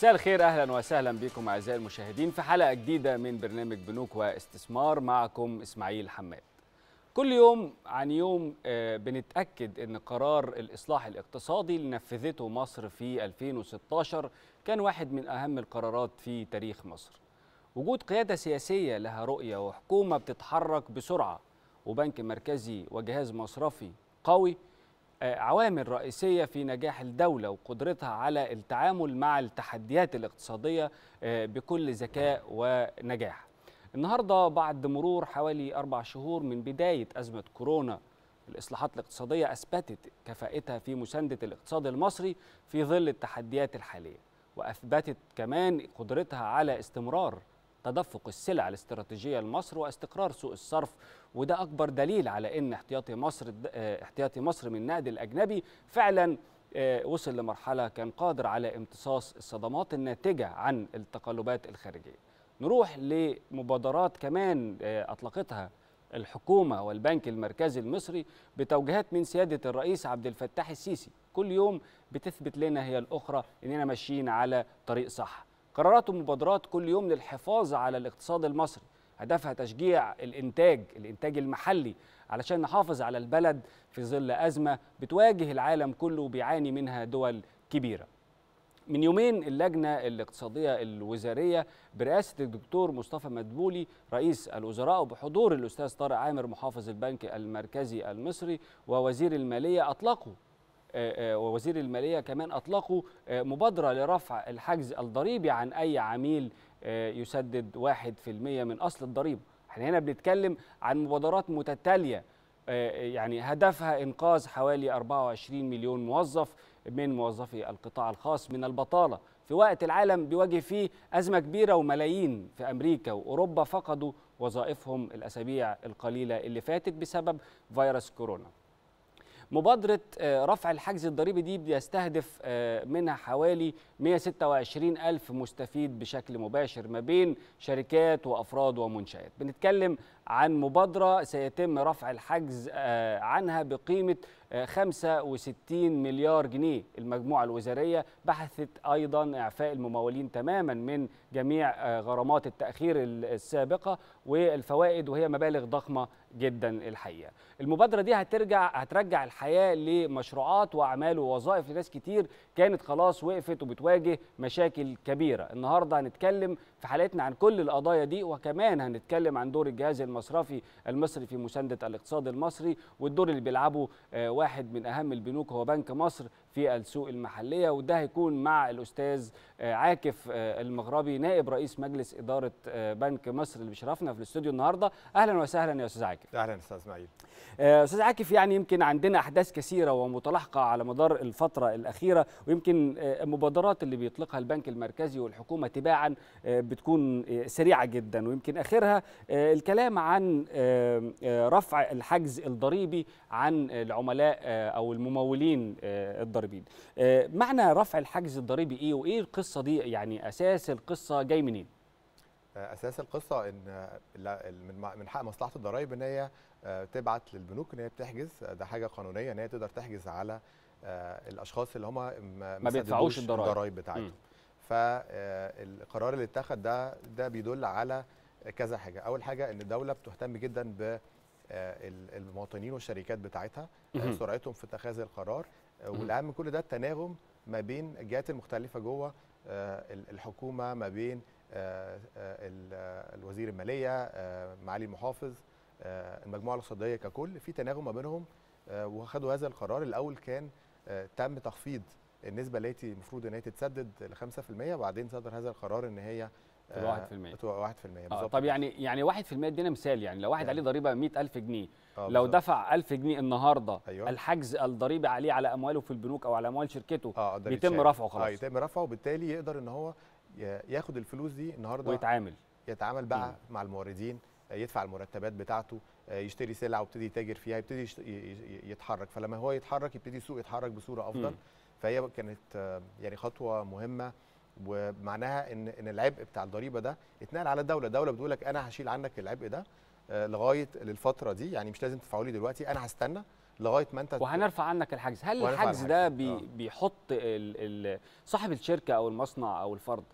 مساء الخير أهلا وسهلا بكم أعزائي المشاهدين في حلقة جديدة من برنامج بنوك واستثمار معكم إسماعيل حماد. كل يوم عن يوم آه، بنتأكد إن قرار الإصلاح الاقتصادي اللي نفذته مصر في 2016 كان واحد من أهم القرارات في تاريخ مصر. وجود قيادة سياسية لها رؤية وحكومة بتتحرك بسرعة وبنك مركزي وجهاز مصرفي قوي عوامل رئيسية في نجاح الدولة وقدرتها على التعامل مع التحديات الاقتصادية آه، بكل ذكاء ونجاح. النهاردة بعد مرور حوالي أربع شهور من بداية أزمة كورونا الإصلاحات الاقتصادية أثبتت كفاءتها في مساندة الاقتصاد المصري في ظل التحديات الحالية وأثبتت كمان قدرتها على استمرار تدفق السلع الاستراتيجية لمصر واستقرار سوق الصرف وده أكبر دليل على أن احتياطي مصر آه، احتياطي مصر من النقد الأجنبي فعلا آه، وصل لمرحلة كان قادر على امتصاص الصدمات الناتجة عن التقلبات الخارجية. نروح لمبادرات كمان آه، أطلقتها الحكومة والبنك المركزي المصري بتوجيهات من سيادة الرئيس عبد الفتاح السيسي. كل يوم بتثبت لنا هي الأخرى إننا ماشيين على طريق صح. قرارات ومبادرات كل يوم للحفاظ على الاقتصاد المصري. هدفها تشجيع الإنتاج الإنتاج المحلي علشان نحافظ على البلد في ظل أزمة بتواجه العالم كله بيعاني منها دول كبيرة. من يومين اللجنة الاقتصادية الوزارية برئاسة الدكتور مصطفى مدبولي رئيس الوزراء وبحضور الأستاذ طارق عامر محافظ البنك المركزي المصري ووزير المالية أطلقوا ووزير المالية كمان أطلقوا آه، مبادرة لرفع الحجز الضريبي عن أي عميل آه، يسدد واحد في المية من أصل الضريبة. إحنا هنا بنتكلم عن مبادرات متتالية آه، يعني هدفها إنقاذ حوالي 24 مليون موظف من موظفي القطاع الخاص من البطالة. في وقت العالم بيواجه فيه أزمة كبيرة وملايين في أمريكا وأوروبا فقدوا وظائفهم الأسابيع القليلة اللي فاتت بسبب فيروس كورونا. مبادرة آه، رفع الحجز الضريبي دي بيستهدف آه، منها حوالي 126 ألف مستفيد بشكل مباشر ما بين شركات وأفراد ومنشآت. بنتكلم عن مبادرة سيتم رفع الحجز آه، عنها بقيمة آه، 65 مليار جنيه. المجموعة الوزارية بحثت أيضا إعفاء الممولين تماما من جميع غرامات التأخير السابقة والفوائد وهي مبالغ ضخمة جدا الحقيقة. المبادرة دي هترجع هترجع الحياة لمشروعات وأعمال ووظائف لناس كتير كانت خلاص وقفت وبتواجه مشاكل كبيرة. النهاردة هنتكلم في حلقتنا عن كل القضايا دي وكمان هنتكلم عن دور الجهاز المصرفي المصري في مساندة الاقتصاد المصري والدور اللي بيلعبه آه، واحد من أهم البنوك هو بنك مصر في السوق المحلية وده هيكون مع الأستاذ آه، عاكف آه، المغربي نائب رئيس مجلس إدارة آه، بنك مصر اللي بيشرفنا في الاستوديو النهاردة. أهلا وسهلا يا أستاذ عاكف. أهلا أستاذ إسماعيل. أستاذ عاكف يعني يمكن عندنا أحداث كثيرة ومتلاحقة على مدار الفترة الأخيرة ويمكن آه، المبادرات اللي بيطلقها البنك المركزي والحكومة تباعا آه، بتكون آه، سريعة جدا. ويمكن آخرها آه، الكلام عن آه، آه، رفع الحجز الضريبي عن العملاء آه، أو الممولين آه، آه، معنى رفع الحجز الضريبي إيه؟ وإيه القصة دي؟ يعني أساس القصة جاي منين؟ آه، أساس القصة إن آه، من حق مصلحة الضرائب إن هي آه، تبعت للبنوك إن هي بتحجز آه، ده حاجة قانونية إن هي تقدر تحجز على آه، الأشخاص اللي هم ما بيدفعوش سددوش الضرائب. الضرائب بتاعتهم فالقرار اللي اتخذ ده ده بيدل على كذا حاجة أول حاجة إن الدولة بتهتم جدا ب آه، ال- المواطنين والشركات بتاعتها آه،. سرعتهم في اتخاذ القرار آه،. والأهم من كل ده التناغم ما بين الجهات المختلفة جوه آه، ال- الحكومة ما بين آه، آه، ال- آه، الوزير المالية آه، معالي المحافظ آه، المجموعة الاقتصادية ككل في تناغم ما بينهم آه، وخدوا هذا القرار الأول كان آه، تم تخفيض النسبة التي المفروض إن هي تتسدد ل 5% وبعدين صدر هذا القرار إن هي تبقى 1%. تبقى 1% آه بالظبط طب يعني يعني 1% ادينا مثال يعني لو واحد يعني. عليه ضريبة 100000 جنيه آه، لو. دفع 1000 جنيه النهارده أيوة. الحجز الضريبي عليه على أمواله في البنوك أو على أموال شركته قدر بيتم يتشال. رفعه خلاص. آه يتم رفعه وبالتالي يقدر إن هو ياخد الفلوس دي النهارده ويتعامل يتعامل بقى مم. مع الموردين آه، يدفع المرتبات بتاعته آه، يشتري سلعه ويبتدي يتاجر فيها يبتدي يتحرك. فلما هو يتحرك يبتدي السوق يتحرك بصورة أفضل. مم. فهي كانت آه، يعني خطوة مهمة ومعناها إن إن العبء بتاع الضريبة ده اتنقل على الدولة. الدولة بتقول لك أنا هشيل عنك العبء ده آه، لغاية للفترة دي. يعني مش لازم تدفعوا لي دلوقتي أنا هستنى لغاية ما أنت وهنرفع عنك الحجز. هل الحجز ده بي. بيحط ال ال صاحب الشركة أو المصنع أو الفرد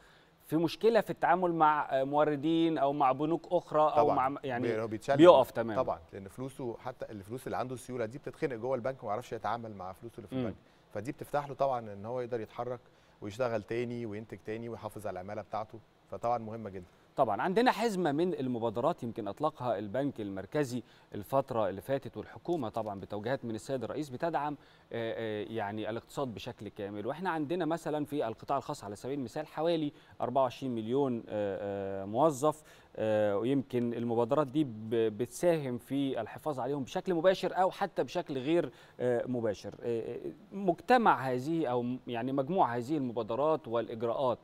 في مشكلة في التعامل مع موردين أو مع بنوك أخرى أو مع يعني بيقف تماما. طبعا لأن فلوسه حتى الفلوس اللي عنده السيولة دي بتتخنق جوه البنك وما يعرفش يتعامل مع فلوسه اللي في. البنك. فدي بتفتح له طبعا إن هو يقدر يتحرك ويشتغل تاني وينتج تاني ويحافظ على العمالة بتاعته. فطبعا مهمة جدا. طبعا عندنا حزمة من المبادرات يمكن أطلقها البنك المركزي الفترة اللي فاتت والحكومة طبعا بتوجيهات من السيد الرئيس بتدعم يعني الاقتصاد بشكل كامل. وإحنا عندنا مثلا في القطاع الخاص على سبيل المثال حوالي 24 مليون موظف ويمكن المبادرات دي بتساهم في الحفاظ عليهم بشكل مباشر أو حتى بشكل غير مباشر. مجتمع هذه م- يعني مجموع هذه المبادرات والإجراءات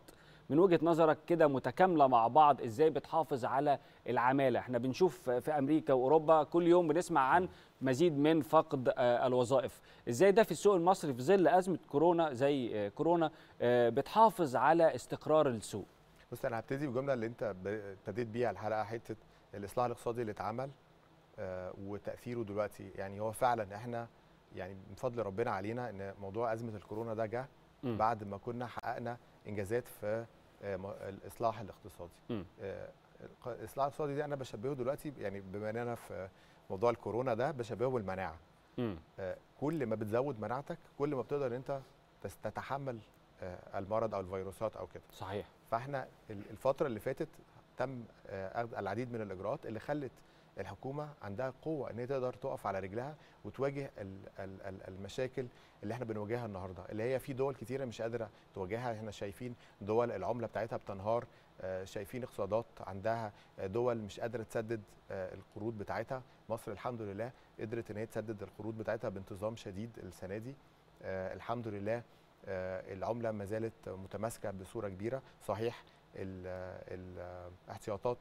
من وجهة نظرك كده متكاملة مع بعض إزاي بتحافظ على العمالة؟ إحنا بنشوف في أمريكا وأوروبا كل يوم بنسمع عن مزيد من فقد آه، الوظائف. إزاي ده في السوق المصري في ظل أزمة كورونا زي آه، كورونا آه، بتحافظ على استقرار السوق؟ بص أنا هبتدي بالجملة اللي أنت ابتديت بيها الحلقة حتة الإصلاح الاقتصادي اللي اتعمل وتأثيره دلوقتي. يعني هو فعلا إحنا يعني من فضل ربنا علينا إن موضوع أزمة الكورونا ده جه. بعد ما كنا حققنا إنجازات في الإصلاح الاقتصادي. آه، الإصلاح الاقتصادي ده أنا بشبهه دلوقتي يعني بما إن أنا في موضوع الكورونا ده بشبهه بالمناعة. آه، كل ما بتزود مناعتك كل ما بتقدر أنت تس- تتحمل آه، المرض أو الفيروسات أو كده صحيح فإحنا ال- الفترة اللي فاتت تم آه، أخذ العديد من الإجراءات اللي خلت الحكومة عندها قوة إن هي تقدر تقف على رجلها وتواجه ال- ال- ال- المشاكل اللي إحنا بنواجهها النهارده. اللي هي في دول كتيرة مش قادرة تواجهها. إحنا شايفين دول العملة بتاعتها بتنهار. آه، شايفين اقتصادات عندها آه، دول مش قادرة تسدد آه، القروض بتاعتها. مصر الحمد لله قدرت إن هي تسدد القروض بتاعتها بانتظام شديد السنة دي. الحمد لله العملة ما زالت متماسكة بصورة كبيرة. صحيح الاحتياطات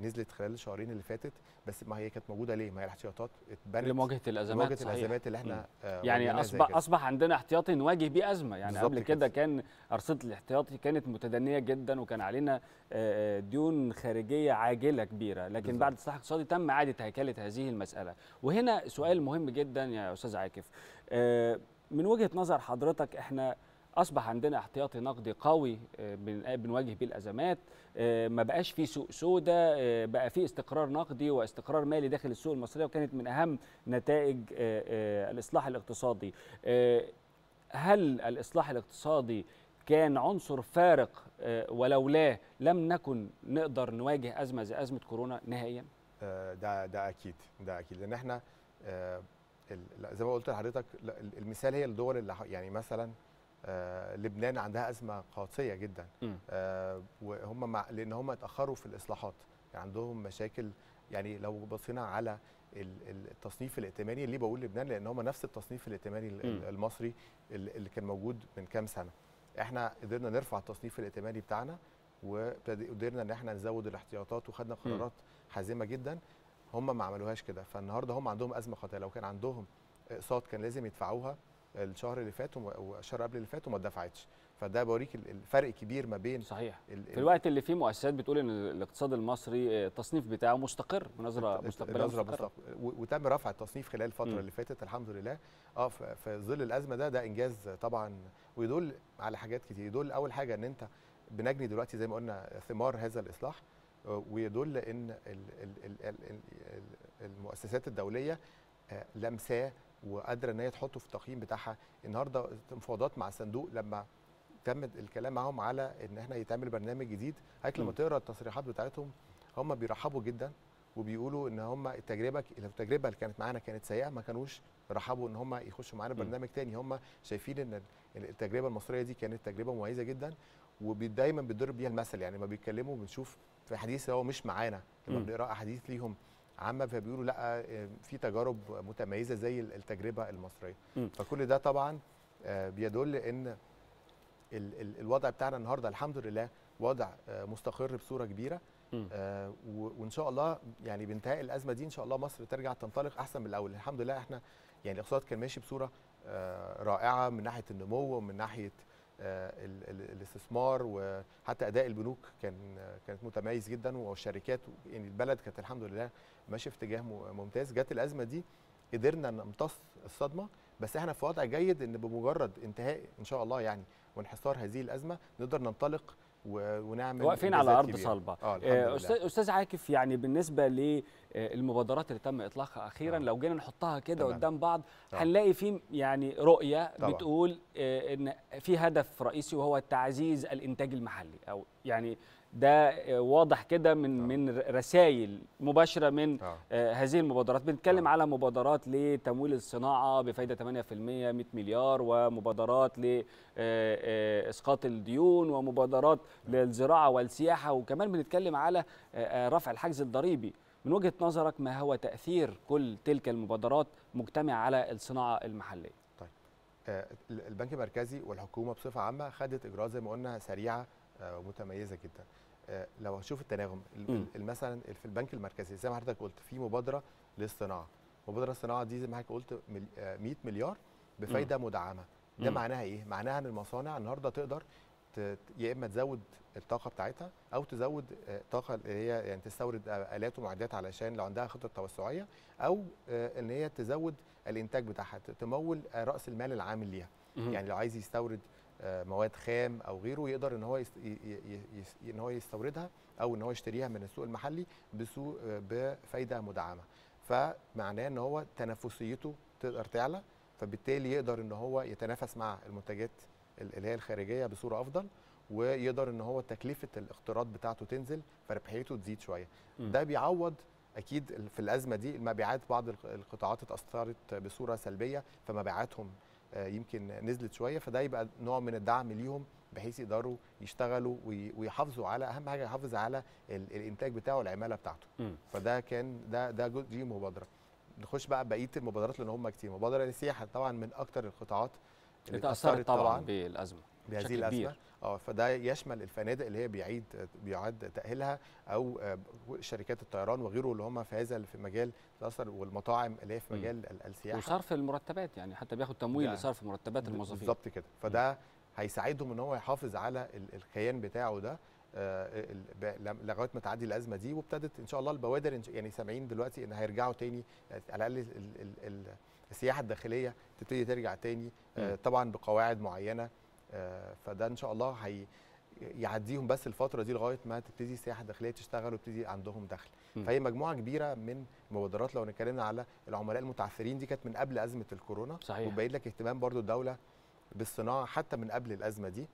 نزلت خلال الشهرين اللي فاتت بس ما هي كانت موجودة ليه ما هي الاحتياطات اتبنت لمواجهة الأزمات لمواجهة صحيح. الأزمات اللي إحنا آه، يعني اصبح. أصبح عندنا احتياطي نواجه بيه أزمة يعني قبل كده. كان أرصدة الاحتياطي كانت متدنية جدا وكان علينا آه، ديون خارجية عاجلة كبيرة لكن بالظبط. بعد الاصلاح الاقتصادي تم إعادة هيكلة هذه المسألة وهنا سؤال مهم جدا يا أستاذ عاكف آه، من وجهة نظر حضرتك إحنا أصبح عندنا احتياطي نقدي قوي آه، بن- بنواجه بيه الأزمات. آه، ما بقاش في سوق سوداء آه، بقى في استقرار نقدي واستقرار مالي داخل السوق المصرية وكانت من أهم نتائج آه، آه، الإصلاح الاقتصادي. آه، هل الإصلاح الاقتصادي كان عنصر فارق آه، ولولاه لم نكن نقدر نواجه أزمة زي أزمة كورونا نهائيا؟ آه، ده ده أكيد ده أكيد. لأن إحنا آه، زي ما قلت لحضرتك المثال هي الدول اللي يعني مثلا آه، لبنان عندها أزمة قاسية جدا. آه، وهم مع لأن هم اتأخروا في الإصلاحات. يعني عندهم مشاكل يعني لو بصينا على ال- ال- التصنيف الائتماني ليه بقول لبنان؟ لأن هم نفس التصنيف الائتماني. المصري اللي كان موجود من كام سنة. إحنا قدرنا نرفع التصنيف الائتماني بتاعنا وقدرنا إن إحنا نزود الاحتياطات وخدنا. قرارات حازمة جدا. هم ما عملوهاش كده. فالنهاردة هم عندهم أزمة قاتله لو كان عندهم اقساط كان لازم يدفعوها. الشهر اللي فات والشهر قبل اللي فات وما اتدفعتش. فده بوريك ال- الفرق كبير ما بين صحيح. ال- في الوقت اللي فيه مؤسسات بتقول إن الاقتصاد المصري آه، التصنيف بتاعه مستقر بنظره مستقبليه النظرة مستقرة. مستق- و- وتم رفع التصنيف خلال الفترة مم. اللي فاتت الحمد لله. آه في ظل الأزمة ده ده إنجاز طبعا. ويدل على حاجات كتير. يدل أول حاجة إن أنت بنجني دلوقتي زي ما قلنا ثمار هذا الإصلاح. آه، ويدل إن ال ال ال ال ال ال المؤسسات الدولية آه، لمساه وقادرة إن هي تحطه في التقييم بتاعها النهارده مفاوضات مع الصندوق لما تم الكلام معاهم على إن إحنا يتعمل برنامج جديد حضرتك لما. تقرأ التصريحات بتاعتهم هم بيرحبوا جدا وبيقولوا إن هم التجربة التجربة اللي كانت معانا كانت سيئة ما كانوش رحبوا إن هم يخشوا معانا. برنامج تاني هم شايفين إن التجربة المصرية دي كانت تجربة مميزة جدا ودايما بيتضرب بيها المثل يعني لما بيتكلموا بنشوف في حديث هو مش معانا لما. بنقرأ أحاديث ليهم عامة فبيقولوا لا آه، في تجارب متميزة زي التجربة المصرية مم. فكل ده طبعا آه، بيدل إن ال- ال- الوضع بتاعنا النهارده الحمد لله وضع آه، مستقر بصورة كبيرة. آه، وإن شاء الله يعني بانتهاء الأزمة دي إن شاء الله مصر ترجع تنطلق أحسن من الأول الحمد لله إحنا يعني الاقتصاد كان ماشي بصورة آه، رائعة من ناحية النمو ومن ناحية آه، ال- ال- الاستثمار وحتى أداء البنوك كان كانت متميز جدا والشركات يعني البلد كانت الحمد لله ماشيه في اتجاه ممتاز جت الأزمة دي قدرنا نمتص الصدمة بس إحنا في وضع جيد إن بمجرد انتهاء إن شاء الله يعني وانحصار هذه الأزمة نقدر ننطلق ونعمل واقفين على أرض. صلبة آه، لله. أستاذ أستاذ عاكف يعني بالنسبة للمبادرات اللي تم إطلاقها أخيرا آه. لو جينا نحطها كده. قدام بعض آه. هنلاقي في يعني رؤية طبعا. بتقول آه، إن في هدف رئيسي وهو تعزيز الإنتاج المحلي أو يعني ده آه، واضح كده من آه. من رسائل مباشرة من آه. آه، هذه المبادرات. بنتكلم آه. على مبادرات لتمويل الصناعة بفايدة 8% 100 مليار ومبادرات لاسقاط الديون ومبادرات للزراعة والسياحة. وكمان بنتكلم على آه، آه، رفع الحجز الضريبي. من وجهة نظرك ما هو تأثير كل تلك المبادرات مجتمع على الصناعة المحلية؟ آه، البنك المركزي والحكومة بصفة عامة خدت اجراءات زي ما قلنا سريعه آه، ومتميزه جدا. آه، لو هشوف التناغم مثلا في البنك المركزي زي ما حضرتك قلت في مبادرة للصناعة. مبادرة الصناعة دي زي ما حضرتك قلت مل- آه، 100 مليار بفايدة مدعمة. ده. معناها إيه؟ معناها إن المصانع النهارده تقدر يا إما تزود الطاقة بتاعتها أو تزود آه، طاقة اللي هي يعني تستورد آلات ومعدات علشان لو عندها خطة توسعية أو إن هي تزود الإنتاج بتاعها تمول رأس المال العامل ليها. يعني لو عايز يستورد مواد خام أو غيره يقدر إن هو إن هو يستوردها أو إن هو يشتريها من السوق المحلي بسوق بفايدة مدعمة فمعناه إن هو تنافسيته تقدر تعلى فبالتالي يقدر إن هو يتنافس مع المنتجات ال- اللي هي الخارجية بصورة أفضل ويقدر إن هو تكلفة الاقتراض بتاعته تنزل فربحيته تزيد شوية مم. ده بيعوض أكيد في الأزمة دي المبيعات بعض الق- القطاعات اتأثرت بصورة سلبية فمبيعاتهم يمكن نزلت شوية فده يبقى نوع من الدعم ليهم بحيث يقدروا يشتغلوا وي- ويحافظوا على أهم حاجة يحافظ على ال- الإنتاج بتاعه العمالة بتاعته. فده كان ده ده جزء دي مبادرة. نخش بقى بقية المبادرات لأن هم كتير. مبادرة للسياحه طبعا من أكتر القطاعات اللي اتأثرت طبعا بالأزمة. بهذه الأزمة. آه فده يشمل الفنادق اللي هي بيعيد بيعاد تأهيلها أو آه، شركات الطيران وغيره اللي هم في هذا في مجال تاثر والمطاعم اللي هي في. مجال ال- السياحة. وصرف المرتبات يعني حتى بياخد تمويل ده لصرف مرتبات الموظفين. بالظبط كده. فده هيساعدهم إن هو يحافظ على ال- الكيان بتاعه ده آه، لغاية ما تعدي الأزمة دي. وابتدت إن شاء الله البوادر يعني سامعين دلوقتي إن هيرجعوا تاني آه، على الأقل ال- ال- ال- السياحة الداخلية تبتدي ترجع تاني. طبعا بقواعد معينة. فده إن شاء الله هي يعديهم بس الفترة دي لغاية ما تبتدي السياحة الداخلية تشتغل ويبتدي عندهم دخل. مم. فهي مجموعة كبيرة من المبادرات لو اتكلمنا على العملاء المتعثرين دي كانت من قبل أزمة الكورونا. صحيح. وبين لك اهتمام برضو الدولة بالصناعة حتى من قبل الأزمة دي.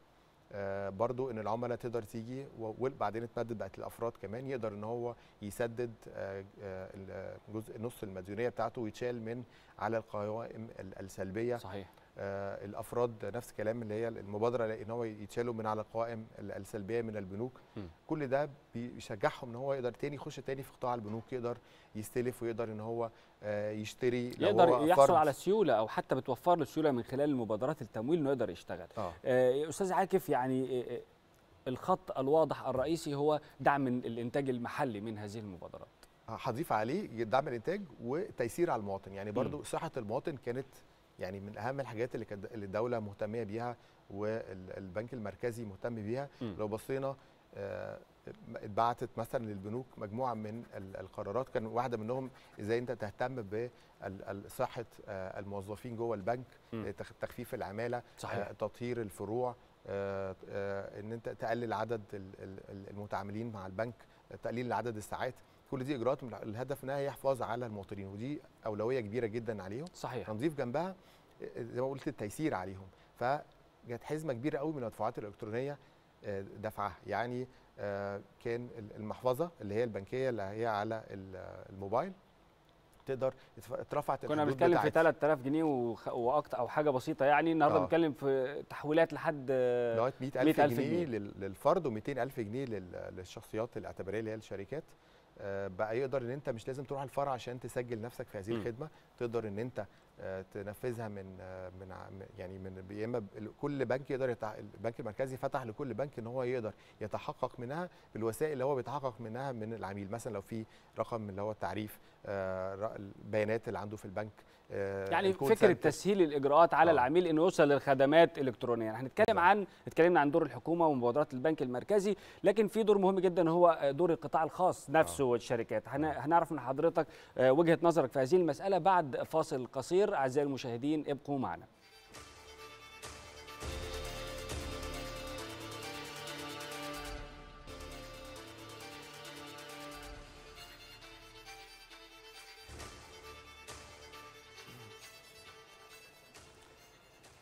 آه، برضو إن العملاء تقدر تيجي وبعدين اتمدد بقت للافراد كمان يقدر إن هو يسدد آه، آه، جزء نص المديونية بتاعته ويتشال من على القوائم ال- السلبية. صحيح. آه، الأفراد نفس الكلام اللي هي المبادرة إن هو يتشالوا من على القوائم ال- السلبية من البنوك. م. كل ده بيشجعهم إن هو يقدر تاني يخش تاني في قطاع البنوك يقدر يستلف ويقدر إن هو آه، يشتري. لو يقدر هو يحصل فرد. على سيولة أو حتى بتوفر له سيولة من خلال المبادرات التمويل إنه يقدر يشتغل. آه. آه، أستاذ عاكف يعني آه، آه، الخط الواضح الرئيسي هو دعم الإنتاج المحلي من هذه المبادرات. هضيف عليه دعم الإنتاج وتيسير على المواطن. يعني برضو صحة المواطن كانت يعني من أهم الحاجات اللي كانت الدولة مهتمية بيها والبنك المركزي مهتم بيها مم. لو بصينا آه، اتبعتت مثلا للبنوك مجموعة من ال- القرارات كان واحدة منهم إزاي أنت تهتم بصحه الموظفين جوه البنك مم. آه، تخ- تخفيف العمالة صحيح آه، تطهير الفروع آه، آه، إن أنت تقلل عدد ال- ال- المتعاملين مع البنك تقليل عدد الساعات كل دي إجراءات الهدف إنها هي حفاظ على المواطنين ودي أولوية كبيرة جدا عليهم صحيح هنضيف جنبها آه، زي ما قلت التيسير عليهم فجت حزمة كبيرة قوي من المدفوعات الإلكترونية آه، دفعها يعني آه، كان ال- المحفظة اللي هي البنكية اللي هي على ال- الموبايل تقدر اترفعت كنا بنتكلم في بتاعتها. 3000 جنيه وأكتر أو حاجة بسيطة يعني النهارده آه. بنتكلم في تحويلات لحد آه، لغايه 100000 100,000 جنيه, جنيه. لل- للفرد و200000 جنيه لل- للشخصيات الاعتبارية اللي هي الشركات آه، بقى يقدر ان انت مش لازم تروح الفرع عشان تسجل نفسك في هذه. الخدمة تقدر ان انت آه، تنفذها من آه، من يعني من يا إما كل بنك يقدر يتع... البنك المركزي فتح لكل بنك إن هو يقدر يتحقق منها بالوسائل اللي هو بيتحقق منها من العميل مثلا لو في رقم اللي هو التعريف آه، البيانات اللي عنده في البنك آه، يعني فكرة. تسهيل الإجراءات على آه. العميل إنه يوصل للخدمات الالكترونيه يعني هنتكلم. عن اتكلمنا عن دور الحكومة ومبادرات البنك المركزي لكن في دور مهم جدا هو دور القطاع الخاص نفسه والشركات هن- هنعرف من حضرتك آه، وجهة نظرك في هذه المسألة بعد فاصل قصير أعزائي المشاهدين ابقوا معنا.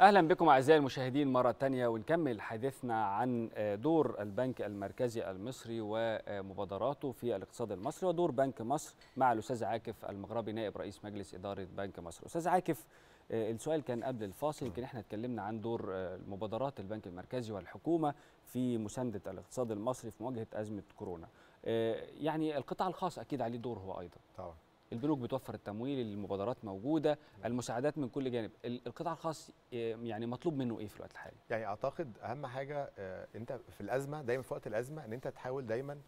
أهلا بكم أعزائي المشاهدين مرة تانية ونكمل حديثنا عن آه، دور البنك المركزي المصري ومبادراته في الاقتصاد المصري ودور بنك مصر مع الأستاذ عاكف المغربي نائب رئيس مجلس إدارة بنك مصر. أستاذ عاكف آه، السؤال كان قبل الفاصل يمكن إحنا اتكلمنا عن دور آه، مبادرات البنك المركزي والحكومة في مساندة الاقتصاد المصري في مواجهة أزمة كورونا. يعني القطاع الخاص أكيد عليه دور هو أيضا. طبعا. البنوك بتوفر التمويل المبادرات موجودة المساعدات من كل جانب. ال- القطاع الخاص آه، يعني مطلوب منه إيه في الوقت الحالي؟ يعني أعتقد أهم حاجة آه، أنت في الأزمة دايما في وقت الأزمة إن أنت تحاول دايما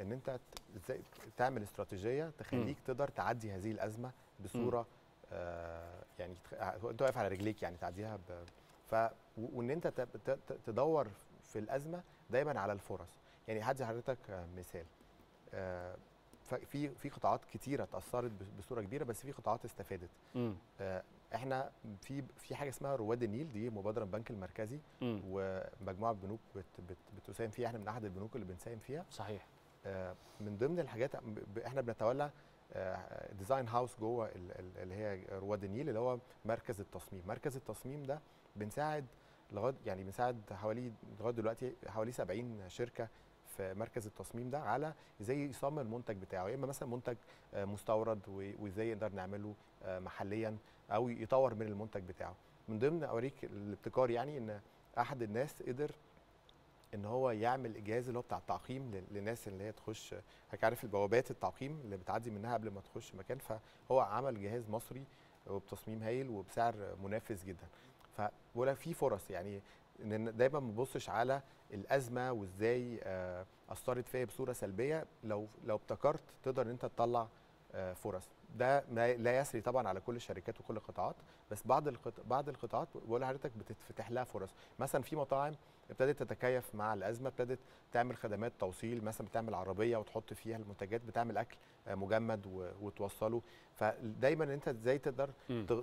إن أنت إزاي تعمل استراتيجية تخليك تقدر تعدي هذه الأزمة بصورة آه، يعني تخ- انت واقف على رجليك يعني تعديها ب ف وإن أنت تدور في الأزمة دايما على الفرص. يعني هدي حضرتك آه، مثال آه، ففي في قطاعات كتيرة اتأثرت بصورة كبيرة بس في قطاعات استفادت. آه، إحنا في في حاجة اسمها رواد النيل دي مبادرة البنك المركزي. امم ومجموعة بنوك بت بت بتساهم فيها إحنا من أحد البنوك اللي بنساهم فيها. صحيح. آه، من ضمن الحاجات إحنا بنتولى design house جوه ال- ال- اللي هي رواد النيل اللي هو مركز التصميم. مركز التصميم ده بنساعد لغاية يعني بنساعد حوالي لغاية دلوقتي حوالي 70 شركة في مركز التصميم ده على إزاي يصمم المنتج بتاعه يا إما مثلا منتج آه، مستورد وإزاي نقدر نعمله آه، محليا أو يطور من المنتج بتاعه. من ضمن أوريك الابتكار يعني إن أحد الناس قدر إن هو يعمل الجهاز اللي هو بتاع التعقيم لل- للناس اللي هي تخش حضرتك عارف البوابات التعقيم اللي بتعدي منها قبل ما تخش مكان فهو عمل جهاز مصري وبتصميم هايل وبسعر منافس جدا. فبقول في فرص يعني إن دايما ما نبصش على الأزمة وإزاي آه، أثرت فيا بصورة سلبية لو لو ابتكرت تقدر إن أنت تطلع آه، فرص ده لا يسري طبعا على كل الشركات وكل القطاعات بس بعض. بعض القطاعات بقول لحضرتك بتتفتح لها فرص مثلا في مطاعم ابتدت تتكيف مع الأزمة ابتدت تعمل خدمات توصيل مثلا بتعمل عربية وتحط فيها المنتجات بتعمل أكل آه، مجمد وتوصله فدايما أنت إزاي تقدر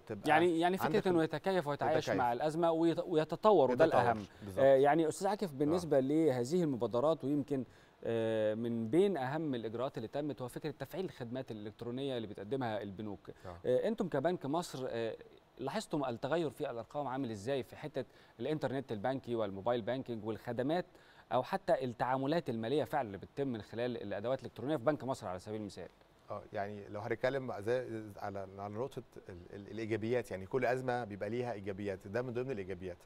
تبقى يعني يعني فكرة إنه يتكيف ويتعايش. مع الأزمة ويت- ويتطور وده. الأهم. آه يعني أستاذ عاكف بالنسبة لهذه المبادرات ويمكن آه من بين أهم الإجراءات اللي تمت هو فكرة تفعيل الخدمات الإلكترونية اللي بتقدمها البنوك آه. آه أنتم كبنك مصر آه لاحظتم التغير في الأرقام عامل إزاي في حتة الإنترنت البنكي وال mobile banking والخدمات أو حتى التعاملات المالية فعلا اللي بتتم من خلال الأدوات الإلكترونية في بنك مصر على سبيل المثال؟ آه يعني لو هنتكلم على على نقطة ال- ال- الإيجابيات يعني كل أزمة بيبقى ليها إيجابيات ده من ضمن الإيجابيات.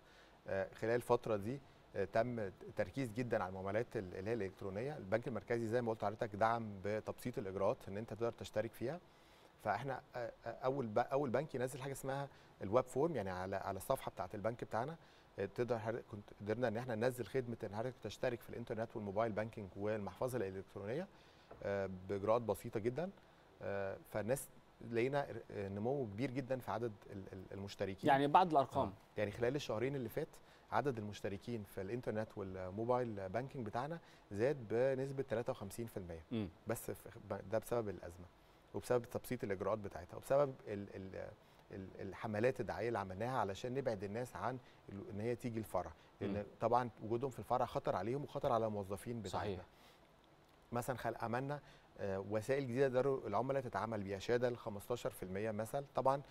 آه، خلال الفترة دي آه، تم تركيز جدا على المعاملات ال- اللي هي الإلكترونية. البنك المركزي زي ما قلت لحضرتك دعم بتبسيط الإجراءات إن أنت تقدر تشترك فيها. فاحنا أول أول بنك ينزل حاجة اسمها ال web form يعني على على الصفحة بتاعة البنك بتاعنا. آه، تقدر حضرتك- كنت قدرنا إن إحنا ننزل خدمة إن حضرتك تشترك في الإنترنت وال mobile banking والمحفظة الإلكترونية آه، بإجراءات بسيطة جدا. آه، فالناس لقينا نمو كبير جدا في عدد ال- ال- المشتركين. يعني بعض الأرقام. آه. يعني خلال الشهرين اللي فات عدد المشتركين في الإنترنت والموبايل بانكينج بتاعنا زاد بنسبة 53% مم. بس ده بسبب الأزمة. وبسبب تبسيط الإجراءات بتاعتها وبسبب ال ال ال- الحملات الدعائية اللي عملناها علشان نبعد الناس عن ال- إن هي تيجي الفرع لأن. طبعا وجودهم في الفرع خطر عليهم وخطر على الموظفين بتاعنا صحيح. مثلا خلق عملنا آه، وسائل جديدة يقدروا العملاء تتعامل بيها شهادة ل 15% مثلا طبعا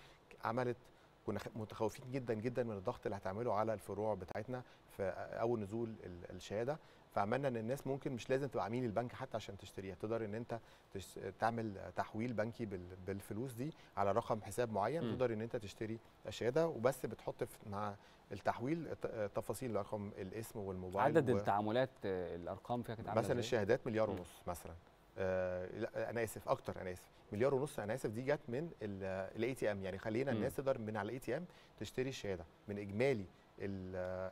عملت كنا متخوفين جدا جدا من الضغط اللي هتعمله على الفروع بتاعتنا في أول نزول ال- الشهادة فعملنا إن الناس ممكن مش لازم تبقى عميل البنك حتى عشان تشتريها تقدر إن أنت تش- تعمل تحويل بنكي بال- بالفلوس دي على رقم حساب معين. تقدر إن أنت تشتري الشهاده وبس بتحط في- مع التحويل تفاصيل رقم الاسم والموبايل عدد و- التعاملات الأرقام فيها كانت مثلا؟ الشهادات مليار. ونص مثلا آه لا أنا آسف أكتر أنا آسف مليار ونص أنا آسف دي جت من ال ATM يعني خلينا. الناس تقدر من على ال ATM تشتري الشهادة من إجمالي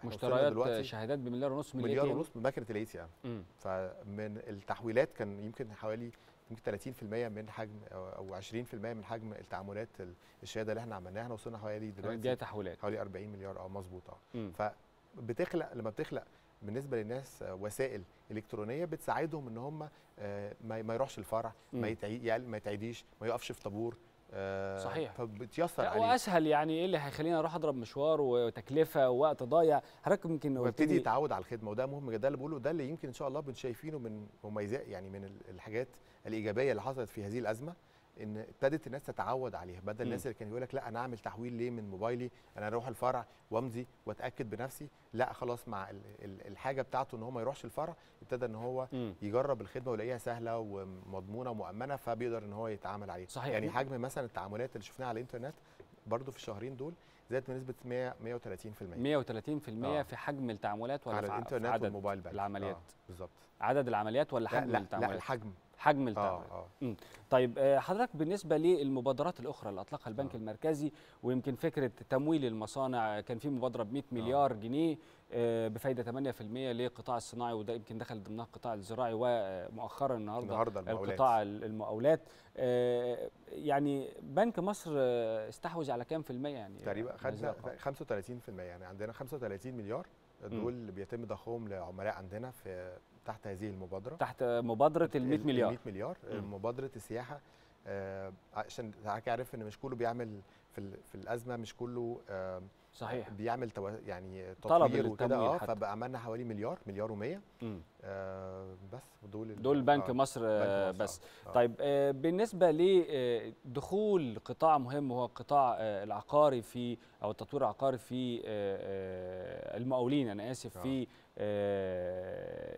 مشتريات دلوقتي شهادات بمليار ونص من مليار. ونص من ماكينه ال ATM مم. فمن التحويلات كان يمكن حوالي يمكن 30% من حجم أو أو 20% من حجم التعاملات ال- الشهادة اللي إحنا عملناها إحنا وصلنا حوالي دي دلوقتي تحويلات حوالي 40 مليار آه مظبوط آه. فبتخلق لما بتخلق بالنسبة للناس وسائل إلكترونية بتساعدهم إن هم آه، ما يروحش الفرع. ما يتعي يعني ما يتعديش ما يقفش في طابور صحيح. فبتيسر لا عليه وأسهل يعني إيه اللي هيخليني أروح أضرب مشوار وتكلفة ووقت ضايع؟ حضرتك يمكن لي يتعود على الخدمة وده مهم جدا. ده اللي بقوله ده اللي يمكن إن شاء الله بنشايفينه من مميزات يعني من ال- الحاجات الإيجابية اللي حصلت في هذه الأزمة. إن ابتدت الناس تتعود عليها بدل. الناس اللي كان يقول لك لا أنا أعمل تحويل ليه من موبايلي أنا أروح الفرع وأمضي وأتأكد بنفسي لا خلاص مع ال- ال- الحاجة بتاعته إن هو ما يروحش الفرع ابتدى إن هو مم. يجرب الخدمة ويلاقيها سهلة ومضمونة ومؤمنة فبيقدر إن هو يتعامل عليه صحيح. يعني حجم مثلا التعاملات اللي شفناها على الإنترنت برضو في الشهرين دول زادت بنسبة 100 130% 130% آه. في حجم التعاملات ولا على الإنترنت عدد والموبايل بانك العمليات آه بالظبط عدد العمليات ولا لا حجم لا, لا التعاملات الحجم حجم آه التعاملات آه. طيب آه، حضرتك بالنسبة للمبادرات الأخرى اللي أطلقها البنك آه. المركزي ويمكن فكرة تمويل المصانع كان في مبادرة ب 100 مليار جنيه آه، بفايدة 8% للقطاع الصناعي وده يمكن دخل ضمنها القطاع الزراعي ومؤخرا النهارده النهارده المقاولات. القطاع المقاولات. آه، يعني بنك مصر آه، استحوذ على كام في المية يعني؟ تقريبا خدنا الأرقام؟ 35% يعني عندنا 35 مليار دول اللي بيتم ضخهم لعملاء عندنا في تحت هذه المبادرة تحت مبادرة ال 100 مليار 100 مليار مم. مبادرة السياحة آه، عشان حضرتك عارف إن مش كله بيعمل في في الأزمة مش كله آه، صحيح بيعمل تو... يعني طلب تطوير وكده آه. فبقى عملنا حوالي مليار مليار و100 مم. آه بس دول دول بنك آه، مصر آه، بنك مصر، بس آه. طيب آه، بالنسبة لدخول قطاع مهم وهو القطاع آه، العقاري في أو التطوير العقاري في آه، آه، المقاولين أنا آسف آه. في آه،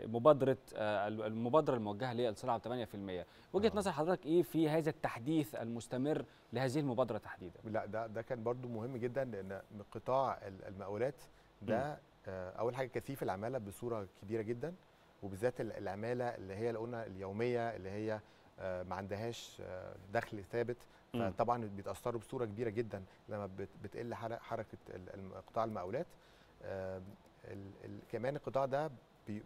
مبادرة آه، المبادرة الموجهة للصراع 8% وجهة آه. نظر حضرتك إيه في هذا التحديث المستمر لهذه المبادرة تحديدا؟ لا ده ده كان برضو مهم جدا لأن قطاع ال- المقاولات ده آه، أول حاجة كثيف العمالة بصورة كبيرة جدا وبالذات ال- العمالة اللي هي اللي قلنا اليومية اللي هي آه، ما عندهاش آه، دخل ثابت. فطبعا بيتأثروا بصورة كبيرة جدا لما بت- بتقل حر- حركة قطاع المقاولات. آه، ال- ال- كمان القطاع ده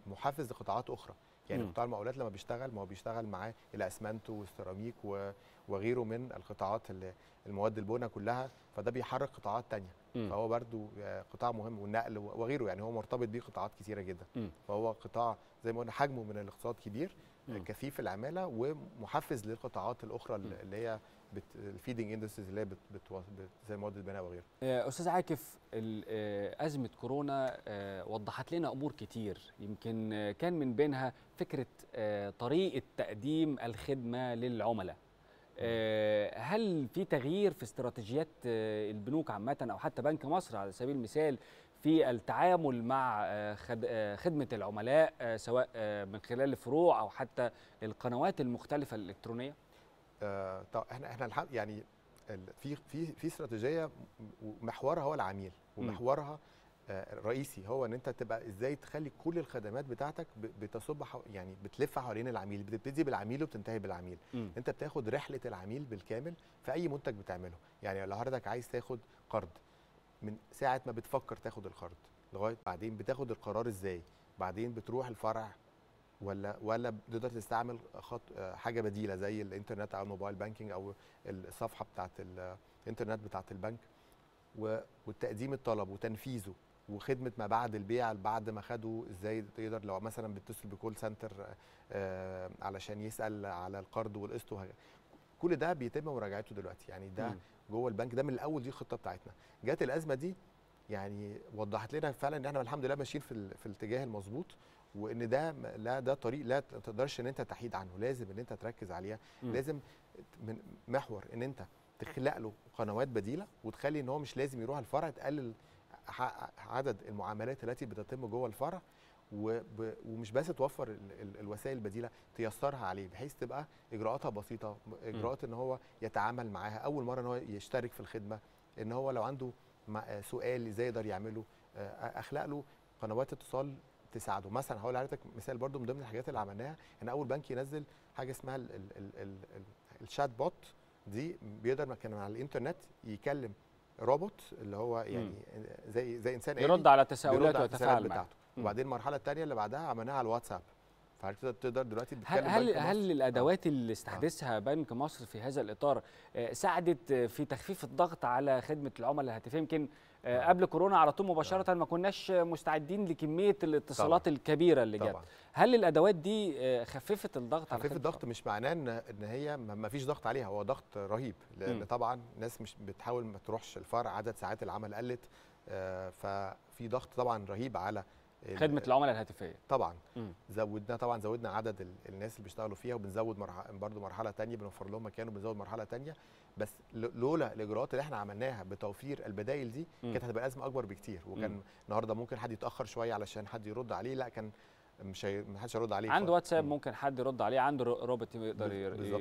محفز لقطاعات أخرى يعني مم. قطاع المقاولات لما بيشتغل ما هو بيشتغل معاه الأسمنت والسيراميك وغيره من القطاعات اللي المواد البناء كلها فده بيحرك قطاعات تانية مم. فهو برضو آه، قطاع مهم والنقل وغيره يعني هو مرتبط بيه قطاعات كثيرة جدا مم. فهو قطاع زي ما قلنا حجمه من الاقتصاد كبير. كثيف العمالة ومحفز للقطاعات الأخرى. اللي هي ال feeding industries اللي هي بت بت بت زي مواد البناء وغيره آه، أستاذ عاكف آه، أزمة كورونا آه، وضحت لنا أمور كتير. يمكن كان من بينها فكرة طريقة تقديم الخدمة للعملاء. هل في تغيير في استراتيجيات البنوك عامة أو حتى بنك مصر على سبيل المثال في التعامل مع آه، آه، خدمة العملاء آه، سواء من خلال الفروع أو حتى القنوات المختلفة الإلكترونية آه، طب إحنا إحنا يعني في في في استراتيجية محورها هو العميل. ومحورها الرئيسي هو إن أنت تبقى إزاي تخلي كل الخدمات بتاعتك بتصب يعني بتلف حوالين العميل بتبتدي بالعميل وبتنتهي بالعميل مم. أنت بتاخد رحلة العميل بالكامل في أي منتج بتعمله يعني لو حضرتك عايز تاخد قرض من ساعة ما بتفكر تاخد القرض لغاية بعدين بتاخد القرار إزاي بعدين بتروح الفرع ولا ولا بتقدر تستعمل خط آه، حاجة بديلة زي الإنترنت أو الموبايل بانكينج أو الصفحة بتاعة الإنترنت بتاعة البنك و- والتقديم الطلب وتنفيذه وخدمة ما بعد البيع بعد ما خده إزاي تقدر لو مثلا بتتصل بكول سنتر آه، علشان يسأل على القرض والقسط. كل ده بيتم مراجعته دلوقتي يعني ده. جوه البنك ده من الأول دي الخطة بتاعتنا. جت الأزمة دي يعني وضحت لنا فعلا إن إحنا الحمد لله ماشيين في في الاتجاه المظبوط وإن ده م- لا ده طريق لا تقدرش إن أنت تحيد عنه. لازم إن أنت تركز عليها. مم. لازم من محور إن أنت تخلق له قنوات بديلة وتخلي إن هو مش لازم يروح الفرع تقلل عدد المعاملات التي بتتم جوه الفرع ومش بس توفر ال- ال- الوسائل البديلة تيسرها عليه بحيث تبقى إجراءاتها بسيطة إجراءات إن هو يتعامل معاها. أول مرة إن هو يشترك في الخدمة إن هو لو عنده مع- سؤال إزاي يقدر يعمله آه، أخلق له قنوات اتصال تساعده. مثلا هقول لحضرتك مثال برضو من ضمن الحاجات اللي عملناها. إن أول بنك ينزل حاجة اسمها ال ال ال ال ال ال chatbot دي بيقدر كان على الإنترنت يكلم روبوت اللي هو يعني زي زي إنسان يرد على بيرد تساؤلات على ويتفاعل معها بتاعته. وبعدين المرحلة الثانية اللي بعدها عملناها على الواتساب. فحضرتك تقدر- دلوقتي هل بتتكلم هل هل مصر. الأدوات اللي استحدثها بنك مصر في هذا الإطار آه، ساعدت آه، في تخفيف الضغط على خدمة العملاء الهاتفية؟ يمكن آه، آه. قبل كورونا على طول مباشرة ما كناش مستعدين لكمية الاتصالات الكبيرة اللي جت. طبعا. هل الأدوات دي آه، خففت الضغط على خدمة الضغط مش معناه ان إن هي ما فيش ضغط عليها هو ضغط رهيب لأن مم. طبعا ناس مش بتحاول ما تروحش الفرع عدد ساعات العمل قلت آه، ففي ضغط طبعا رهيب على خدمة العملاء الهاتفية طبعا مم. زودنا طبعا زودنا عدد ال- الناس اللي بيشتغلوا فيها وبنزود مرح... برضو مرحلة تانية بنوفر لهم مكان وبنزود مرحلة تانية بس لولا الإجراءات اللي إحنا عملناها بتوفير البدائل دي. كانت هتبقى أزمة أكبر بكتير وكان. النهارده ممكن حد يتأخر شوية علشان حد يرد عليه لأ كان مش هي... ما حدش هيرد عليه عنده. واتساب مم. ممكن حد يرد عليه عنده رو- روبوت يقدر.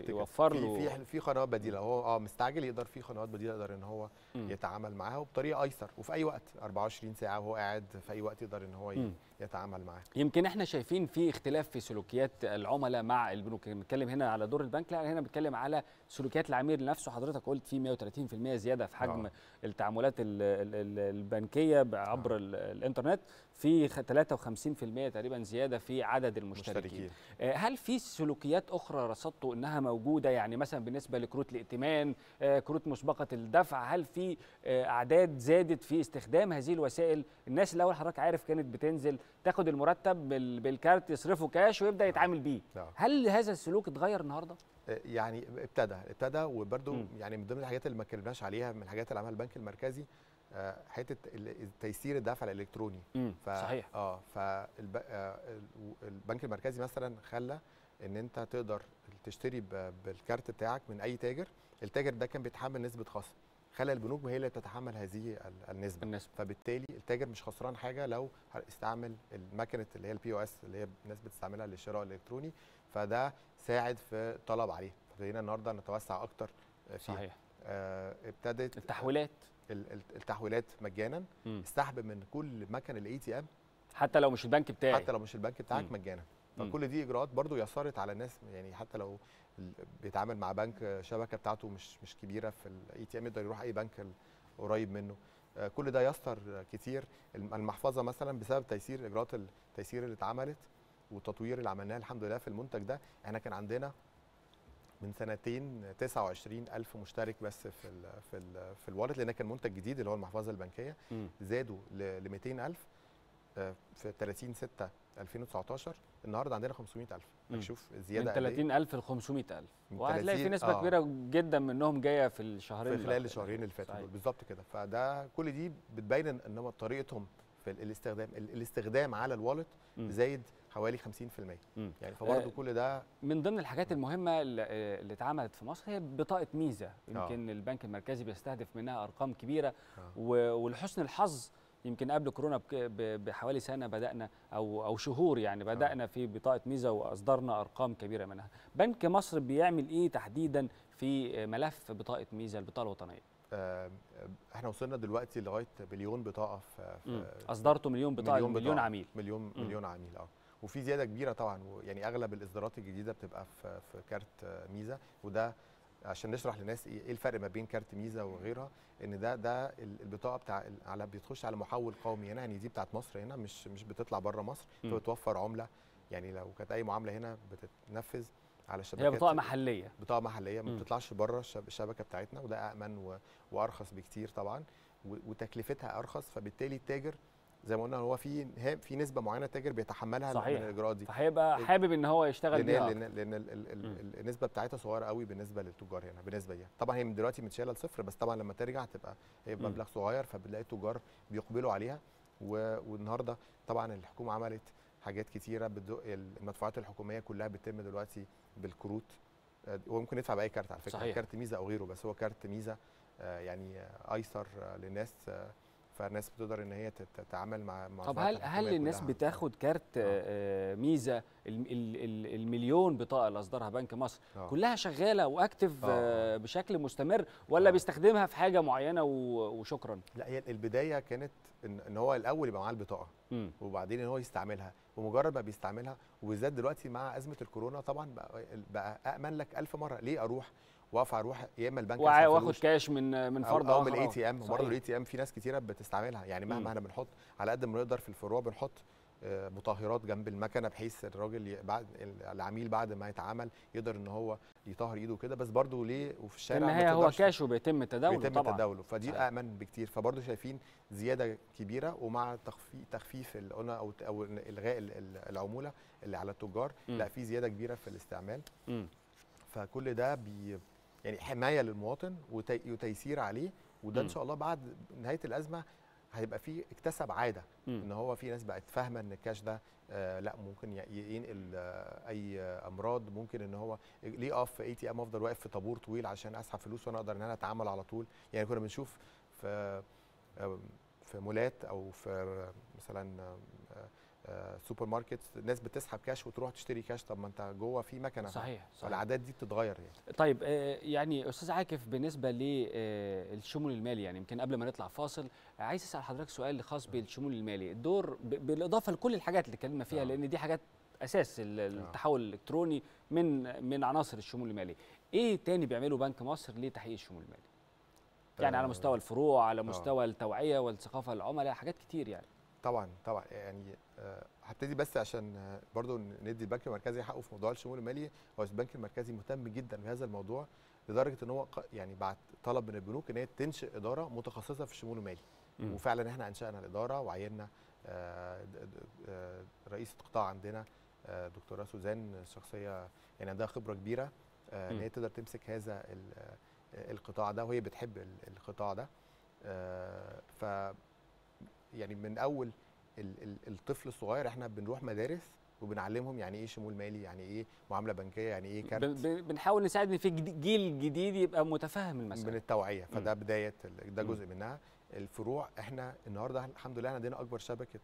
يوفر في له في في قنوات بديلة هو آه مستعجل يقدر في قنوات بديلة يقدر إن هو مم. يتعامل معاها وبطريقة أيسر وفي أي وقت 24 ساعة وهو قاعد في أي وقت يقدر إن هو مم. يتعامل معاها يمكن إحنا شايفين في اختلاف في سلوكيات العملاء مع البنوك بنتكلم هنا على دور البنك لا هنا بنتكلم على سلوكيات العميل نفسه حضرتك قلت في 130% زيادة في حجم آه. التعاملات ال- ال- ال- البنكية عبر ال- الإنترنت في خ- 53% تقريبا زيادة في عدد المشتركين. مشتركين. آه، هل في سلوكيات أخرى رصدتوا إنها موجودة؟ يعني مثلا بالنسبة لكروت الائتمان آه، كروت مسبقة الدفع هل في آه، أعداد زادت في استخدام هذه الوسائل؟ الناس الأول حضرتك عارف كانت بتنزل تاخد المرتب بال- بالكارت يصرفه كاش ويبدأ يتعامل بيه. آه. هل هذا السلوك اتغير النهارده؟ يعني ابتدى ابتدى وبرده. يعني من ضمن الحاجات اللي ما اتكلمناش عليها من الحاجات اللي عملها البنك المركزي آه، حتة تيسير الدفع الإلكتروني. ف... صحيح. آه فالبنك المركزي مثلا خلى إن أنت تقدر تشتري بالكارت بتاعك من أي تاجر. التاجر ده كان بيتحمل نسبة خصم. خلى البنوك هي اللي تتحمل هذه ال- النسبة. بالنسبة فبالتالي التاجر مش خسران حاجة لو استعمل المكنة اللي هي ال POS اللي هي الناس بتستعملها للشراء الإلكتروني. فده ساعد في الطلب عليه فابتدينا النهارده نتوسع أكتر فيها. صحيح. آه، ابتدت التحويلات. ال- ال- التحويلات مجانا. مم. السحب من كل مكن ال ATM حتى لو مش البنك بتاعي حتى لو مش البنك بتاعك مم. مجانا. فكل دي إجراءات برضو يسرت على الناس يعني حتى لو بيتعامل مع بنك شبكة بتاعته مش مش كبيرة في ال ATM يقدر يروح أي بنك قريب منه. آه، كل ده يسر كتير. الم- المحفظة مثلا بسبب تيسير إجراءات التيسير اللي اتعملت والتطوير اللي عملناه الحمد لله في المنتج ده إحنا كان عندنا من سنتين 29 ألف مشترك بس في ال في ال في الوالت لأن كان منتج جديد اللي هو المحفظة البنكية. زادوا ل 200 ألف آه، في 30 6 2019 النهارده عندنا 500 ألف مم. شوف من زياده قد إيه؟ 30000 ل 500000 من وهتلاقي في 30 نسبة آه. كبيرة جدا منهم جاية في الشهرين في خلال الشهرين اللي فاتوا بالظبط كده فده كل دي بتبين إن هم طريقتهم في ال- الاستخدام ال- الاستخدام على الوالت مم. زايد حوالي 50% مم. يعني فبرضه آه، كل ده من ضمن الحاجات المهمة اللي آه، اتعملت في مصر هي بطاقة ميزة. يمكن البنك المركزي بيستهدف منها أرقام كبيرة. آه. ولحسن الحظ يمكن قبل كورونا بحوالي سنة بدأنا أو أو شهور يعني بدأنا في بطاقة ميزة وأصدرنا أرقام كبيرة منها. بنك مصر بيعمل إيه تحديدا في ملف بطاقة ميزة البطاقة الوطنية؟ آه، إحنا وصلنا دلوقتي لغاية مليون بطاقة في, أصدرتوا مليون بطاقة مليون, مليون بطاقة. عميل. مليون. مليون عميل آه. وفي زيادة كبيرة طبعا يعني أغلب الإصدارات الجديدة بتبقى في في كارت ميزه وده عشان نشرح للناس إيه إيه الفرق ما بين كارت ميزه وغيرها إن ده ده ال- البطاقة بتاع على بتخش على محول قومي هنا يعني دي بتاعت مصر هنا مش مش بتطلع بره مصر. فبتوفر عملة يعني لو كانت أي معاملة هنا بتتنفذ على هي شبكات بطاقة محلية بطاقة محلية ما. بتطلعش بره الشب- الشبكة بتاعتنا وده امن وأرخص بكتير طبعا وتكلفتها أرخص فبالتالي التاجر زي ما قلنا هو في في نسبة معينة التاجر بيتحملها صحيح. من الإجراءات دي فهيبقى ال- حابب إن هو يشتغل لأن بيها لأن. لأن ال- ال- ال- مم. ال- النسبة بتاعتها صغيرة قوي بالنسبة للتجار هنا بالنسبة ليها طبعا هي من دلوقتي متشالة لصفر بس طبعا لما ترجع هتبقى هي. مبلغ صغير فبتلاقي التجار بيقبلوا عليها والنهاردة طبعا الحكومة عملت حاجات كتيرة بتزق المدفوعات الحكومية كلها بتتم دلوقتي بالكروت آه، هو ممكن يدفع بأي كارت على فكرة صحيح. كارت ميزة أو غيره بس هو كارت ميزة آه، يعني آه، أيسر للناس فالناس بتقدر إن هي تت- تتعامل مع مع طب هل هل الناس كلها. بتاخد كارت آه، ميزة ال- ال- المليون بطاقة اللي أصدرها بنك مصر آه. كلها شغالة و active آه. آه، بشكل مستمر ولا آه. بيستخدمها في حاجة معينة وشكرا لا هي البداية كانت ان هو الأول يبقى معاه البطاقة مم. وبعدين إن هو يستعملها ومجرد ما بيستعملها وبالذات دلوقتي مع أزمة الكورونا طبعا بقى, بقى امن لك ألف مرة ليه أروح واقف أروح يا إما البنك واخد كاش من من فرد أو من آخر. ال A آه. TM. وبرضه ال ATM في ناس كتيرة بتستعملها يعني. مهما إحنا بنحط على قد ما نقدر في الفروع بنحط آه، مطهرات جنب المكنة بحيث الراجل بعد العميل بعد ما يتعامل يقدر إن هو يطهر إيده كده بس برضه ليه وفي في الشارع ما النهايه هو كاش وبيتم تداوله بيتم طبعا تداوله فدي صحيح. امن بكتير فبرضه شايفين زيادة كبيرة ومع تخفيف تخفيف قلنا أو أو إلغاء ال- ال- العمولة اللي على التجار مم. لا في زيادة كبيرة في الاستعمال مم. فكل ده بي يعني حماية للمواطن وتي- وتيسير عليه وده. إن شاء الله بعد نهاية الأزمة هيبقى فيه اكتسب عادة. إن هو في ناس بقت فاهمة إن الكاش ده آه لأ ممكن ينقل آه أي أمراض ممكن إن هو ليه أقف في ATM أفضل واقف في طابور طويل عشان أسحب فلوس وأنا أقدر إن أنا أتعامل على طول يعني كنا بنشوف في آه، في مولات أو في مثلا سوبر ماركت ناس بتسحب كاش وتروح تشتري كاش طب ما انت جوه في مكنة صحيح صحيح. فالعادات دي بتتغير يعني. طيب آه، يعني أستاذ عاكف بالنسبة للشمول المالي يعني يمكن قبل ما نطلع فاصل عايز أسأل حضرتك سؤال خاص بالشمول المالي. الدور بالإضافة لكل الحاجات اللي اتكلمنا فيها آه. لأن دي حاجات أساس ال- التحول الإلكتروني من من عناصر الشمول المالي. إيه تاني بيعمله بنك مصر لتحقيق الشمول المالي؟ يعني على آه، مستوى الفروع على آه. مستوى التوعية والثقافة للعملاء حاجات كتير يعني. طبعا طبعا يعني آه، هبتدي بس عشان آه، برضو ندي البنك المركزي حقه في موضوع الشمول المالي هو البنك المركزي مهتم جدا بهذا الموضوع لدرجة إن هو يعني بعت طلب من البنوك إن هي تنشئ إدارة متخصصة في الشمول المالي مم. وفعلا إحنا أنشأنا الإدارة وعيننا آه، رئيسه قطاع عندنا دكتورة سوزان شخصية يعني عندها خبرة كبيرة إن. هي تقدر تمسك هذا ال- القطاع ده وهي بتحب ال- القطاع ده ف يعني من أول ال- ال- الطفل الصغير إحنا بنروح مدارس وبنعلمهم يعني إيه شمول مالي يعني إيه معاملة بنكية يعني إيه كارت. بن- بن- بنحاول نساعد إن في جيل جديد يبقى متفهم من المساله التوعيه فده بداية ال- ده. جزء منها. الفروع إحنا النهارده الحمد لله عندنا أكبر شبكة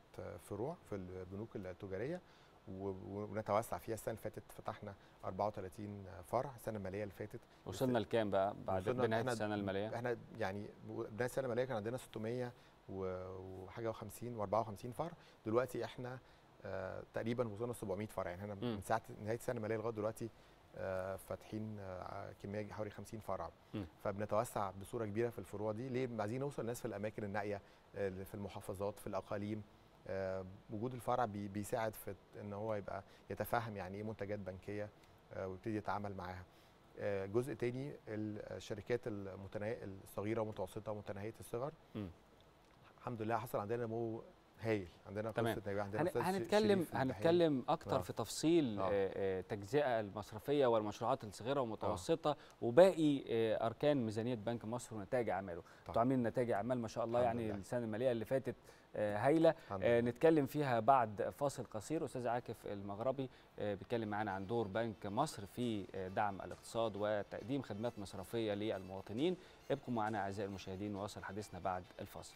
فروع في البنوك التجارية ونتوسع فيها. السنة اللي فاتت فتحنا 34 فرع السنة المالية اللي فاتت. وصلنا لكام بقى بعد بنهاية السنة المالية؟ إحنا يعني بدايه السنة المالية كان عندنا 600 و- وحاجة و50 و54 فرع. دلوقتي إحنا آه تقريبا وصلنا 700 فرع. يعني إحنا. من ساعة نهاية السنة المالية لغاية دلوقتي آه فاتحين آه كمية حوالي 50 فرع. فبنتوسع بصورة كبيرة في الفروع دي. ليه؟ عايزين نوصل للناس في الأماكن النائية في المحافظات في الأقاليم. وجود الفرع بي بيساعد في إن هو يبقى يتفهم يعني إيه منتجات بنكية ويبتدي يتعامل معاها. جزء تاني الشركات المتناهية الصغيرة ومتوسطه ومتناهية الصغر. مم. الحمد لله حصل عندنا نمو هايل عندنا تمام. قصه نجاح عندنا هن- هنتكلم. هنتكلم أكتر آه. في تفصيل آه. آه، آه، تجزئة المصرفية والمشروعات الصغيرة والمتوسطة وباقي آه، أركان ميزانية بنك مصر ونتائج أعماله أنتوا عاملين نتائج أعمال ما شاء الله يعني لله. السنة المالية اللي فاتت آه، هايلة آه،. نتكلم فيها بعد فاصل قصير أستاذ عاكف المغربي آه، بيتكلم معانا عن دور بنك مصر في آه، دعم الاقتصاد وتقديم خدمات مصرفية للمواطنين ابقوا معنا أعزائي المشاهدين نواصل حديثنا بعد الفاصل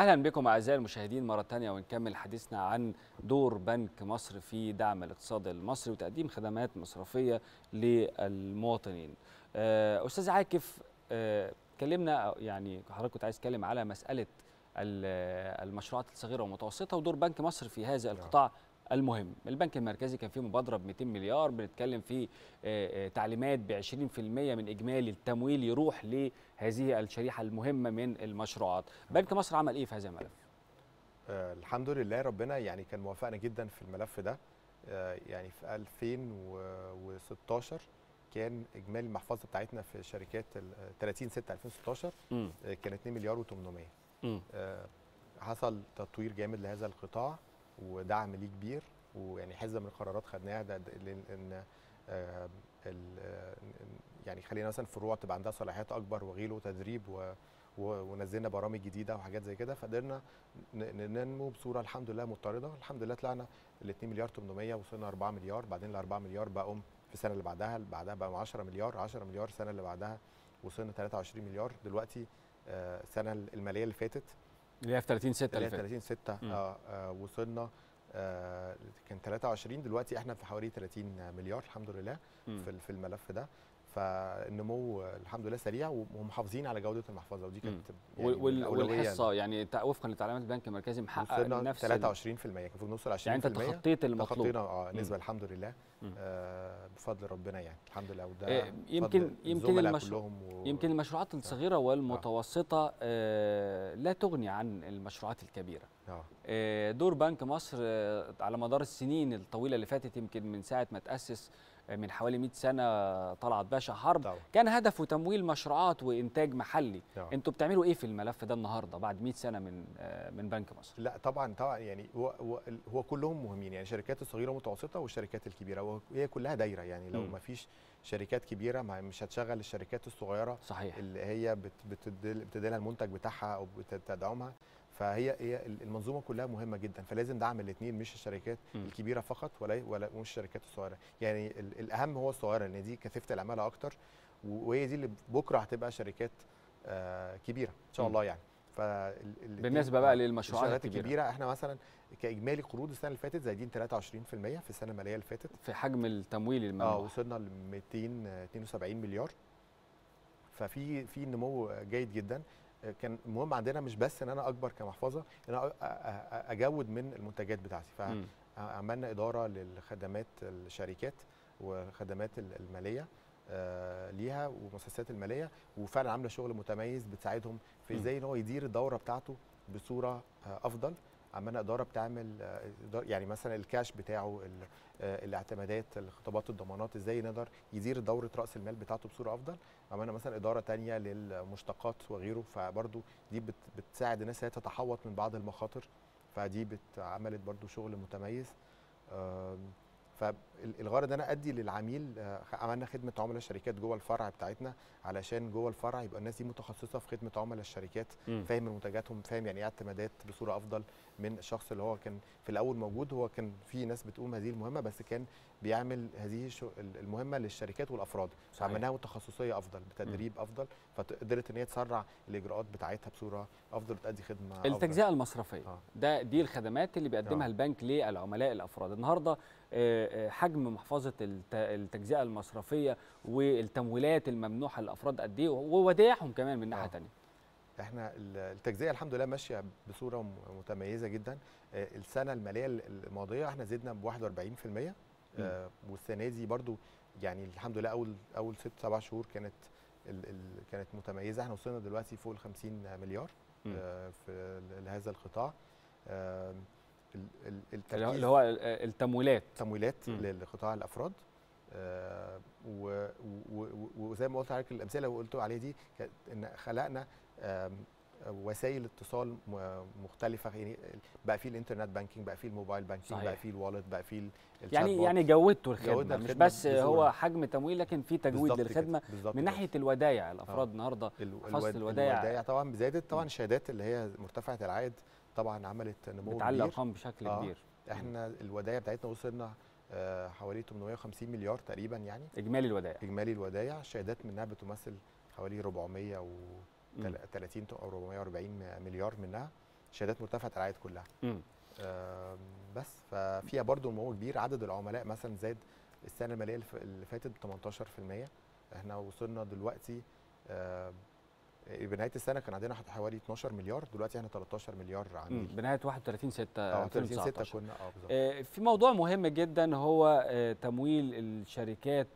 أهلا بكم أعزائي المشاهدين مرة ثانية ونكمل حديثنا عن دور بنك مصر في دعم الاقتصاد المصري وتقديم خدمات مصرفية للمواطنين. آه، أستاذ عاكف آه، اتكلمنا يعني حضرتك كنت عايز تتكلم على مسألة ال- المشروعات الصغيرة والمتوسطة ودور بنك مصر في هذا القطاع المهم البنك المركزي كان فيه مبادرة ب 200 مليار بنتكلم في آه، آه، تعليمات ب 20% من إجمالي التمويل يروح لهذه الشريحة المهمة من المشروعات. بنك مصر عمل إيه في هذا الملف؟ آه الحمد لله ربنا يعني كان موافقنا جدا في الملف ده. يعني في 2016 كان إجمالي المحفظة بتاعتنا في شركات ال- 30 6 2016 امم آه، كان 2 مليار و800 امم آه، حصل تطوير جامد لهذا القطاع. ودعم ليه كبير ويعني حزة من القرارات خدناها ده إن آه، آه، يعني خلينا مثلا فروع تبقى عندها صلاحيات أكبر وغيره وتدريب و ونزلنا برامج جديدة وحاجات زي كده فقدرنا ننمو بصورة الحمد لله مضطرده الحمد لله طلعنا ال 2 مليار 800 وصلنا 4 مليار بعدين ال 4 مليار بقوا في السنة اللي بعدها اللي بعدها بقوا 10 مليار 10 مليار السنة اللي بعدها وصلنا 23 مليار. دلوقتي آه، السنة المالية اللي فاتت اللي هي في 30 6 اللي فاتت 30 6 مم. آه آه وصلنا آه كان 23 دلوقتي إحنا في حوالي 30 مليار الحمد لله. في في الملف ده فالنمو الحمد لله سريع ومحافظين على جودة المحفظة ودي كانت يعني وال والحصة يعني وفقا لتعليمات البنك المركزي محقق نفس 23% كان المفروض نوصل 20% يعني أنت تخطيت المطلوب. تخطينا آه نسبة الحمد لله آه بفضل ربنا يعني الحمد لله. وده آه يمكن يمكن المشروع و... يمكن المشروعات الصغيرة والمتوسطة آه لا تغني عن المشروعات الكبيرة. آه دور بنك مصر آه على مدار السنين الطويلة اللي فاتت يمكن من ساعة ما تأسس من حوالي 100 سنة طلعت باشا حرب. طبعا. كان هدفه تمويل مشروعات وإنتاج محلي. طبعا. أنتوا بتعملوا إيه في الملف ده النهارده بعد 100 سنة من من بنك مصر؟ لا طبعا طبعا يعني هو هو, هو كلهم مهمين. يعني الشركات الصغيرة والمتوسطة والشركات الكبيرة. وهي كلها دايرة. يعني لو ما فيش شركات كبيرة ما مش هتشغل الشركات الصغيرة صحيح. اللي هي بتدي لها المنتج بتاعها أو بتدعمها. فهي هي المنظومة كلها مهمة جدا فلازم دعم الاثنين مش الشركات م. الكبيرة فقط ولا ولا مش الشركات الصغيرة. يعني الأهم هو الصغيره لأن دي كثافه العمالة أكتر وهي دي اللي بكرة هتبقى شركات آه كبيرة إن شاء الله يعني. بالنسبة بقى للمشروعات الكبيرة. الكبيرة إحنا مثلا كإجمالي قروض السنة اللي فاتت زايدين 23% في السنة المالية اللي فاتت. في حجم التمويل الممنوع. آه وصلنا ل 272 مليار. ففي في نمو جيد جدا. كان المهم عندنا مش بس إن أنا أكبر كمحفظة إن أنا أجود من المنتجات بتاعتي. فعملنا إدارة للخدمات الشركات وخدمات المالية ليها ومؤسسات المالية وفعلا عاملة شغل متميز بتساعدهم في إزاي إن هو يدير الدورة بتاعته بصورة أفضل. عملنا إدارة بتعمل يعني مثلا الكاش بتاعه الاعتمادات الخطابات الضمانات إزاي نقدر يدير دورة رأس المال بتاعته بصورة أفضل؟ عملنا مثلا إدارة تانية للمشتقات وغيره فبرضو دي بتساعد الناس هي تتحوط من بعض المخاطر فدي عملت برضو شغل متميز. فالغرض إن أنا أدي للعميل عملنا خدمة عملاء الشركات جوه الفرع بتاعتنا علشان جوه الفرع يبقى الناس دي متخصصة في خدمة عملاء الشركات. فاهم منتجاتهم فاهم يعني إيه اعتمادات بصورة أفضل من الشخص اللي هو كان في الأول موجود هو كان في ناس بتقوم هذه المهمة بس كان بيعمل هذه المهمة للشركات والأفراد فعملناها تخصصيه أفضل بتدريب م. أفضل فقدرت إن هي تسرع الإجراءات بتاعتها بصورة أفضل وتأدي خدمة التجزئة المصرفية آه. ده دي الخدمات اللي بيقدمها آه. البنك للعملاء الأفراد النهارده حجم محفظة التجزئة المصرفية والتمويلات الممنوحة للافراد قد إيه وودائعهم كمان من ناحية ثانية آه. إحنا التجزئة الحمد لله ماشية بصورة متميزة جدا. السنة المالية الماضية إحنا زدنا ب 41% آه والسنة دي برضو يعني الحمد لله أول أول ست سبع شهور كانت ال ال كانت متميزة. إحنا وصلنا دلوقتي فوق ال 50 مليار آه في لهذا القطاع. اللي هو التمويلات. تمويلات لقطاع الافراد. آه وزي ما قلت لحضرتك الأمثلة اللي قلت عليها دي إن خلقنا وسائل اتصال مختلفة. يعني بقى في ال internet banking بقى في ال mobile banking بقى في ال wallet بقى في يعني يعني جودتوا الخدمة مش بس بزورة. هو حجم تمويل لكن في تجويد للخدمة من ناحية الافراد آه. النهارده الود... الودايع. الودايع طبعا زادت طبعا الشهادات اللي هي مرتفعة العائد طبعا عملت نمو بتعلي ارقام بشكل آه. كبير. إحنا الودايع بتاعتنا وصلنا آه حوالي 850 مليار تقريبا يعني. إجمالي الودائع. إجمالي الودائع. الشهادات منها بتمثل حوالي 400 و 30 أو 440 مليار منها. شهادات مرتفعة العائد كلها. آه بس ففيها برضو نمو كبير. عدد العملاء مثلا زاد السنة المالية اللي فاتت ب 18% إحنا وصلنا دلوقتي آه بنهاية السنة كان عندنا حوالي 12 مليار دلوقتي إحنا 13 مليار عميل. بنهاية 31 6 آه 31 6 كنا آه بالظبط. آه في موضوع مهم جدا هو آه تمويل الشركات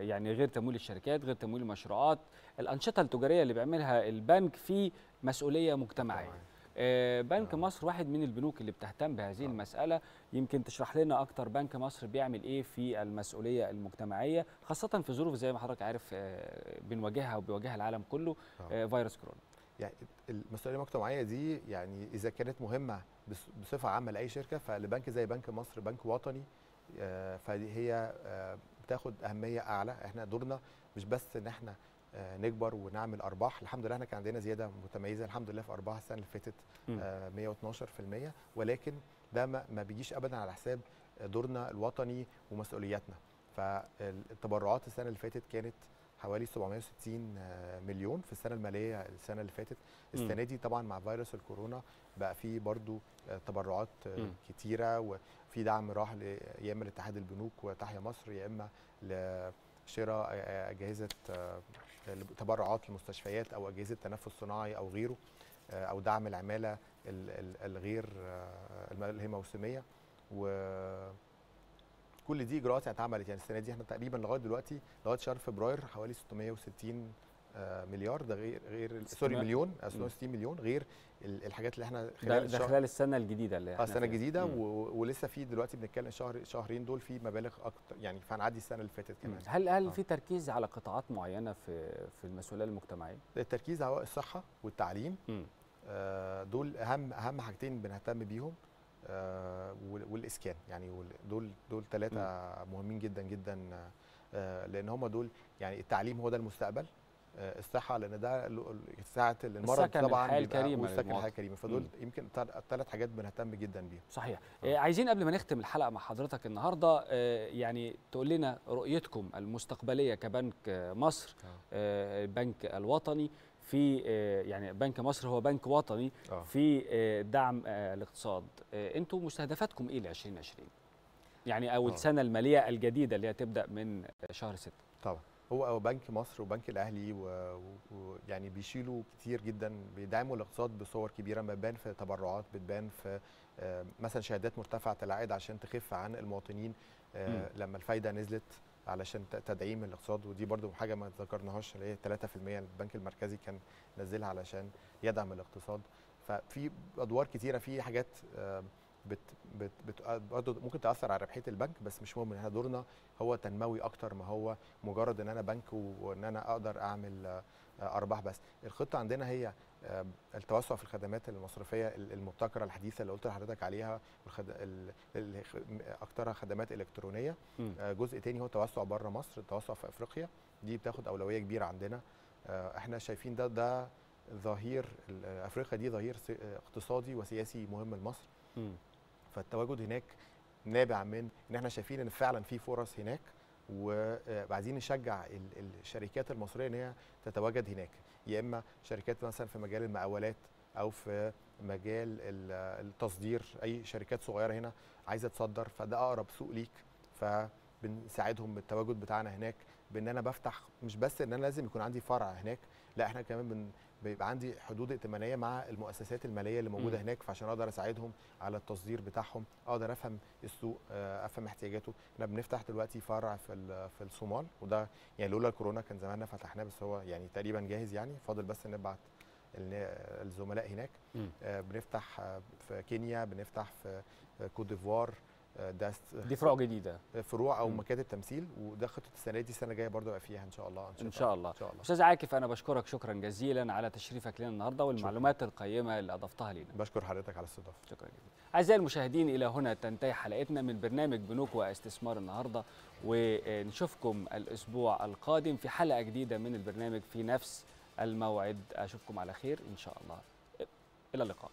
يعني غير تمويل الشركات غير تمويل المشروعات الأنشطة التجارية اللي بيعملها البنك في مسؤولية مجتمعية. آه بنك آه. مصر واحد من البنوك اللي بتهتم بهذه آه. المسألة. يمكن تشرح لنا أكتر بنك مصر بيعمل إيه في المسؤولية المجتمعية خاصة في ظروف زي ما حضرتك عارف آه بنواجهها وبيواجهها العالم كله آه فيروس كورونا. يعني المسؤولية المجتمعية دي يعني إذا كانت مهمة بصفة عامة لأي شركة فلبنك زي بنك مصر بنك وطني آه فهي آه بتاخد أهمية أعلى. إحنا دورنا مش بس إن إحنا آه نكبر ونعمل أرباح. الحمد لله إحنا كان عندنا زيادة متميزة. الحمد لله في أرباح السنة اللي فاتت آه 112% ولكن ده ما, بيجيش ابدا على حساب دورنا الوطني ومسؤولياتنا. فالتبرعات السنة اللي فاتت كانت حوالي 760 مليون في السنة المالية السنة اللي فاتت. السنة دي طبعا مع فيروس الكورونا بقى في برضو تبرعات. كتيرة. وفي دعم راح يا إما لاتحاد البنوك وتحيا مصر يا إما شراء آه، أجهزة آه، تبرعات للمستشفيات أو أجهزة تنفس صناعي أو غيره آه، أو دعم العمالة ال- ال- الغير آه، اللي هي موسمية. و كل دي إجراءات اتعملت يعني السنة دي إحنا تقريبا لغاية دلوقتي لغاية شهر فبراير حوالي 660 آه، مليار ده غير غير سوري 600 مليون آه، 660 مليون غير ال- الحاجات اللي إحنا ده, خلال ده الشهر خلال السنة الجديدة اللي آه إحنا السنة. الجديدة ولسه في دلوقتي بنتكلم شهر شهرين دول في مبالغ أكتر يعني فهنعدي السنة اللي فاتت. كمان هل هل آه. في تركيز على قطاعات معينة في في المسؤولية المجتمعية؟ التركيز على الصحة والتعليم. آه، دول اهم أهم حاجتين بنهتم بيهم آه، وال- والإسكان يعني دول دول ثلاثة مهمين جدا جدا آه، لأن هم دول يعني التعليم هو ده المستقبل آه، الصحه لأن ده ساعه المرض السكن، طبعا الحياة بيبقى- الكريمة والسكن. الحياة الكريمة فدول مم. يمكن ثلاث حاجات بنهتم جدا بيهم صحيح آه. آه. عايزين قبل ما نختم الحلقة مع حضرتك النهارده آه يعني تقول لنا رؤيتكم المستقبلية كبنك آه، مصر آه البنك الوطني في آه يعني بنك مصر هو بنك وطني آه في آه دعم آه الاقتصاد آه أنتوا مستهدفاتكم إيه ل 2020 يعني أو آه. السنة المالية الجديدة اللي هتبدا من آه، شهر 6 طبعا هو بنك مصر وبنك الأهلي ويعني بيشيلوا كتير جدا بيدعموا الاقتصاد بصور كبيرة بتبان في تبرعات بتبان في آه، مثلا شهادات مرتفعة العائد عشان تخف عن المواطنين آه،. لما الفايدة نزلت علشان تدعيم الاقتصاد ودي برضو حاجة ما ذكرناهاش اللي هي 3% البنك المركزي كان نزلها علشان يدعم الاقتصاد ففي أدوار كتيرة في حاجات آه، بت بت بت ممكن تأثر على ربحية البنك بس مش مهم إحنا دورنا هو تنموي أكتر ما هو مجرد إن أنا بنك وإن أنا أقدر أعمل آه، أرباح بس. الخطة عندنا هي التوسع في الخدمات المصرفية ال- المبتكرة الحديثة اللي قلت لحضرتك عليها والخد... ال... ال... أكترها خدمات إلكترونية. مم. آه، جزء تاني هو التوسع بره مصر التوسع في إفريقيا. دي بتاخد أولوية كبيرة عندنا. آه، إحنا شايفين ده ده ظهير إفريقيا دي ظهير اقتصادي وسياسي مهم لمصر. فالتواجد هناك نابع من إن إحنا شايفين إن فعلا في فرص هناك وعايزين نشجع ال- الشركات المصرية إن هي تتواجد هناك. يا إما شركات مثلا في مجال المقاولات أو في مجال ال- التصدير أي شركات صغيرة هنا عايزة تصدر فده أقرب سوق ليك فبنساعدهم بالتواجد بتاعنا هناك بإن أنا بفتح مش بس إن أنا لازم يكون عندي فرع هناك لا إحنا كمان بيبقى عندي حدود ائتمانية مع المؤسسات المالية اللي موجودة مم. هناك فعشان أقدر أساعدهم على التصدير بتاعهم أقدر أفهم السوق آه، أفهم احتياجاته إحنا بنفتح دلوقتي فرع في في الصومال وده يعني لولا الكورونا كان زماننا فتحناه بس هو يعني تقريبا جاهز يعني فاضل بس نبعت ال- الزملاء هناك مم. آه، بنفتح في كينيا بنفتح في آه، كوت ديفوار ده دي فروع جديدة. فروع أو. مكاتب تمثيل وده خطة السنة دي السنة الجاية برضه فيها إن شاء الله إن شاء الله. إن شاء الله. أستاذ عاكف أنا بشكرك شكرا جزيلا على تشريفك لنا النهارده والمعلومات القيمة اللي أضفتها لنا بشكر حضرتك على الاستضافة. شكرا جدا أعزائي المشاهدين إلى هنا تنتهي حلقتنا من برنامج بنوك واستثمار النهارده ونشوفكم الأسبوع القادم في حلقة جديدة من البرنامج في نفس الموعد. أشوفكم على خير إن شاء الله. إلى اللقاء.